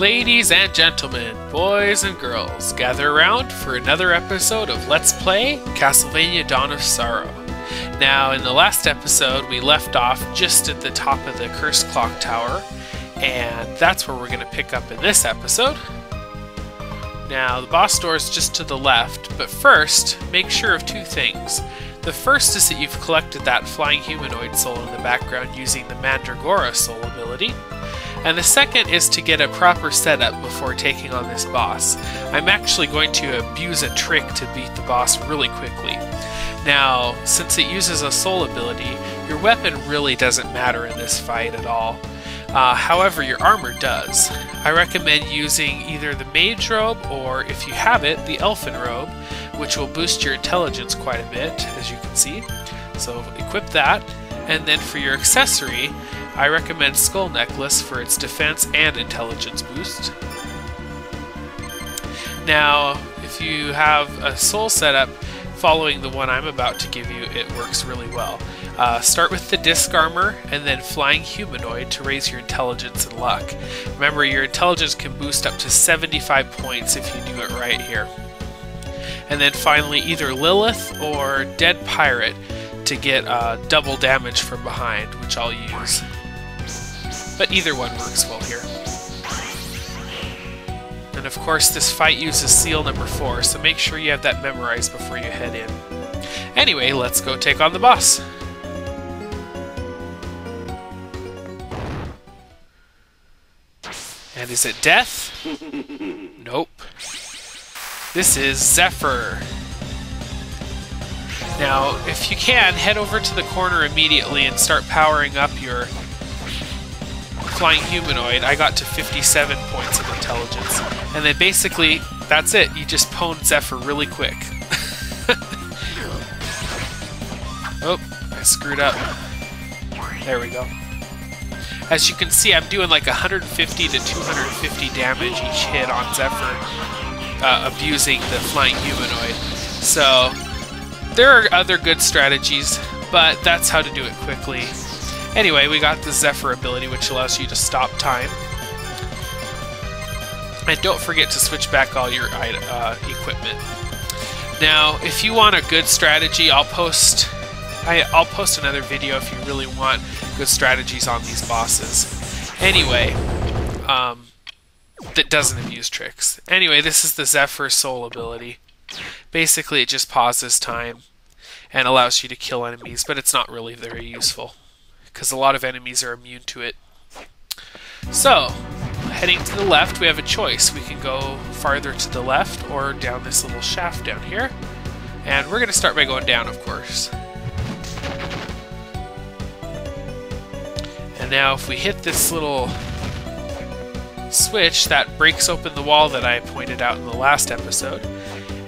Ladies and gentlemen, boys and girls, gather around for another episode of Let's Play Castlevania Dawn of Sorrow. Now, in the last episode, we left off just at the top of the Cursed Clock Tower, and that's where we're going to pick up in this episode. Now, the boss door is just to the left, but first, make sure of two things. The first is that you've collected that flying humanoid soul in the background using the Mandragora soul ability. And the second is to get a proper setup before taking on this boss. I'm actually going to abuse a trick to beat the boss really quickly. Now, since it uses a soul ability, your weapon really doesn't matter in this fight at all. Uh, however, your armor does. I recommend using either the Mage Robe or, if you have it, the Elfin Robe, which will boost your intelligence quite a bit, as you can see. So equip that, and then for your accessory, I recommend Skull Necklace for its defense and intelligence boost. Now, if you have a soul setup following the one I'm about to give you, it works really well. Uh, start with the disc armor and then flying humanoid to raise your intelligence and luck. Remember, your intelligence can boost up to 75 points if you do it right here. And then finally, either Lilith or Dead Pirate to get uh, double damage from behind, which I'll use. But either one works well here. And of course, this fight uses seal number 4, so make sure you have that memorized before you head in. Anyway, let's go take on the boss. And is it death? nope. This is Zephyr. Now, if you can, head over to the corner immediately and start powering up your flying humanoid. I got to 57 points of intelligence. And then basically, that's it. You just pwn Zephyr really quick. oh, I screwed up. There we go. As you can see, I'm doing like 150 to 250 damage each hit on Zephyr, uh, abusing the flying humanoid. So, there are other good strategies, but that's how to do it quickly. Anyway, we got the Zephyr ability, which allows you to stop time. And don't forget to switch back all your uh, equipment. Now, if you want a good strategy, I'll post I, will post another video if you really want good strategies on these bosses. Anyway, um, that doesn't abuse tricks. Anyway, this is the Zephyr Soul ability. Basically, it just pauses time and allows you to kill enemies, but it's not really very useful because a lot of enemies are immune to it. So, heading to the left, we have a choice. We can go farther to the left or down this little shaft down here. And we're going to start by going down, of course. And now if we hit this little switch, that breaks open the wall that I pointed out in the last episode.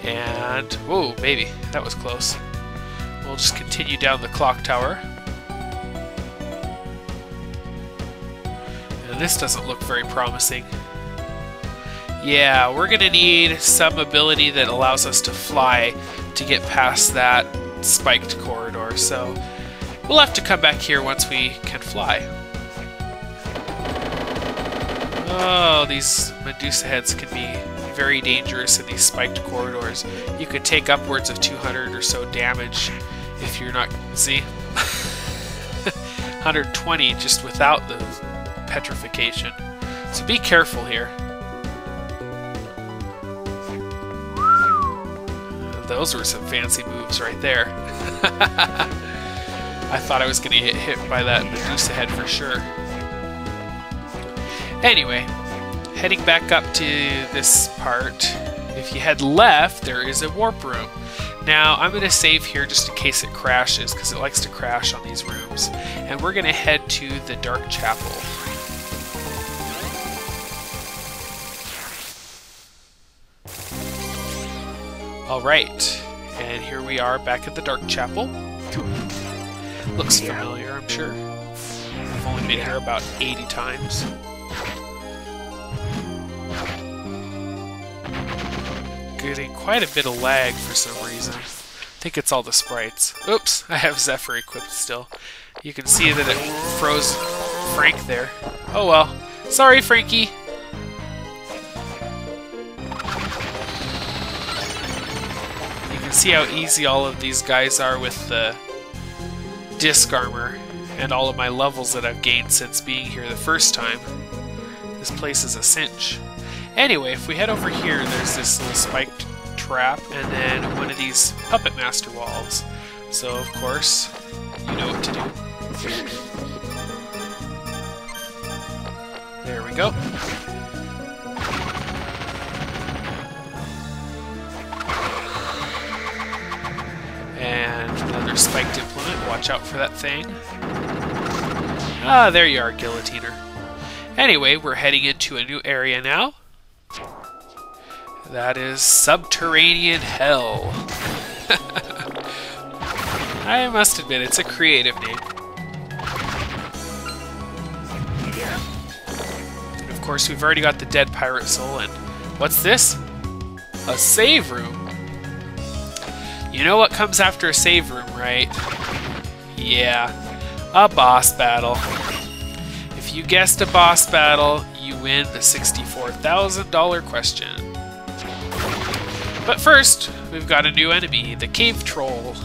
And, whoa, baby, that was close. We'll just continue down the clock tower. This doesn't look very promising. Yeah, we're going to need some ability that allows us to fly to get past that spiked corridor, so we'll have to come back here once we can fly. Oh, these Medusa heads can be very dangerous in these spiked corridors. You could take upwards of 200 or so damage if you're not... See? 120 just without the petrification. So be careful here. Those were some fancy moves right there. I thought I was going to get hit by that Medusa head for sure. Anyway, heading back up to this part, if you head left, there is a warp room. Now, I'm going to save here just in case it crashes, because it likes to crash on these rooms. And we're going to head to the Dark Chapel. Alright, and here we are back at the Dark Chapel. Looks familiar, I'm sure. I've only been here about 80 times. Getting quite a bit of lag for some reason. I think it's all the sprites. Oops, I have Zephyr equipped still. You can see that it froze Frank there. Oh well. Sorry, Frankie. See how easy all of these guys are with the disc armor and all of my levels that I've gained since being here the first time. This place is a cinch. Anyway, if we head over here, there's this little spiked trap and then one of these Puppet Master walls. So, of course, you know what to do. There we go. Another spiked implement. Watch out for that thing. Ah, there you are, Guillotiner. Anyway, we're heading into a new area now. That is Subterranean Hell. I must admit, it's a creative name. And of course, we've already got the Dead Pirate Soul, and what's this? A save room. You know what comes after a save room, right? Yeah, a boss battle. If you guessed a boss battle, you win the $64,000 question. But first, we've got a new enemy, the Cave Troll.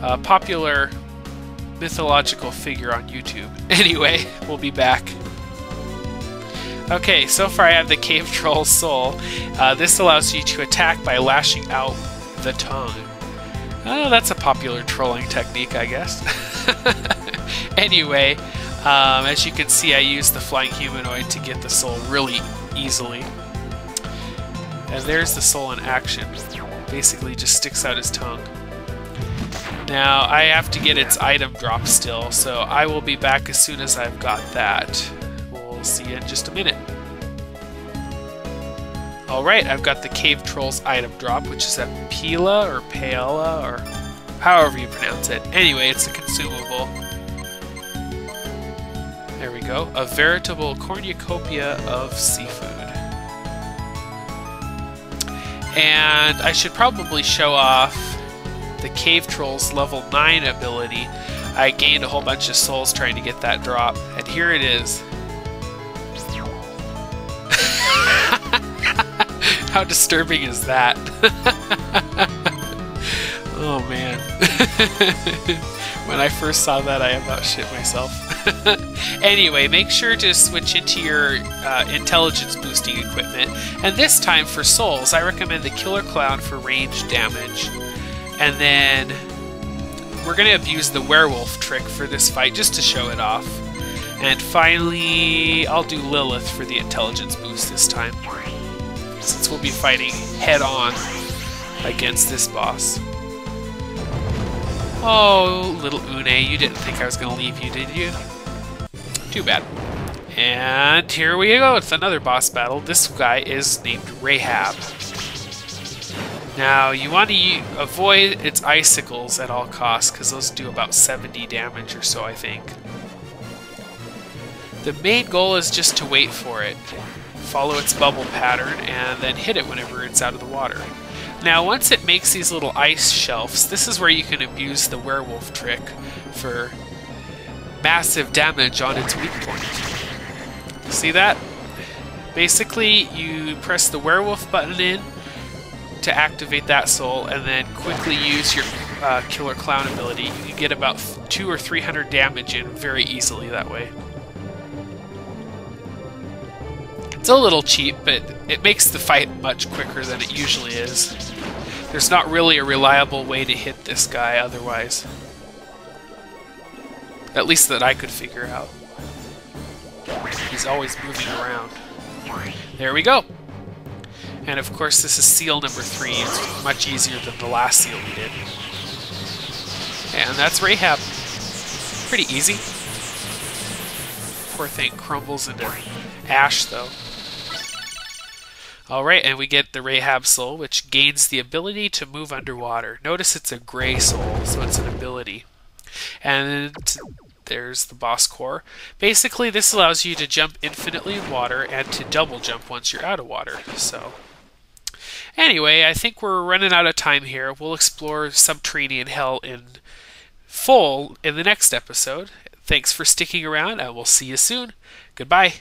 A popular mythological figure on YouTube. Anyway, we'll be back. Okay, so far I have the Cave Troll Soul. Uh, this allows you to attack by lashing out the tongue. Oh, that's a popular trolling technique, I guess. anyway, um, as you can see, I use the flying humanoid to get the soul really easily. And there's the soul in action. Basically just sticks out his tongue. Now, I have to get its item drop still, so I will be back as soon as I've got that. We'll see you in just a minute. Alright, I've got the Cave Troll's item drop, which is a Pila or Paella or however you pronounce it. Anyway, it's a consumable. There we go. A veritable cornucopia of seafood. And I should probably show off the Cave Troll's level 9 ability. I gained a whole bunch of souls trying to get that drop, and here it is. How disturbing is that? oh man. when I first saw that, I about shit myself. anyway, make sure to switch into your uh, intelligence boosting equipment. And this time for souls, I recommend the Killer Clown for range damage. And then we're going to abuse the werewolf trick for this fight just to show it off. And finally, I'll do Lilith for the intelligence boost this time since we'll be fighting head on against this boss. Oh, little Une, you didn't think I was going to leave you, did you? Too bad. And here we go, it's another boss battle. This guy is named Rahab. Now, you want to avoid its icicles at all costs, because those do about 70 damage or so, I think. The main goal is just to wait for it follow its bubble pattern, and then hit it whenever it's out of the water. Now, once it makes these little ice shelves, this is where you can abuse the werewolf trick for massive damage on its weak point. See that? Basically, you press the werewolf button in to activate that soul, and then quickly use your uh, killer clown ability. You can get about two or three hundred damage in very easily that way. It's a little cheap, but it makes the fight much quicker than it usually is. There's not really a reliable way to hit this guy otherwise. At least that I could figure out. He's always moving around. There we go! And of course this is seal number three. It's much easier than the last seal we did. And that's Rahab. Pretty easy. Poor thing crumbles into ash though. Alright, and we get the Rahab Soul, which gains the ability to move underwater. Notice it's a gray soul, so it's an ability. And there's the boss core. Basically, this allows you to jump infinitely in water and to double jump once you're out of water. So, anyway, I think we're running out of time here. We'll explore Subterranean Hell in full in the next episode. Thanks for sticking around, and we'll see you soon. Goodbye.